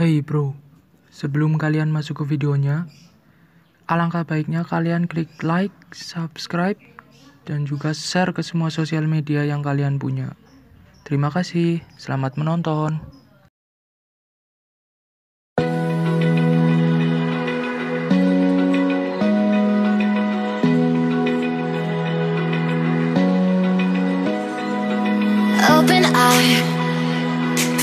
Hey bro, sebelum kalian masuk ke videonya, alangkah baiknya kalian klik like, subscribe, dan juga share ke semua sosial media yang kalian punya. Terima kasih, selamat menonton.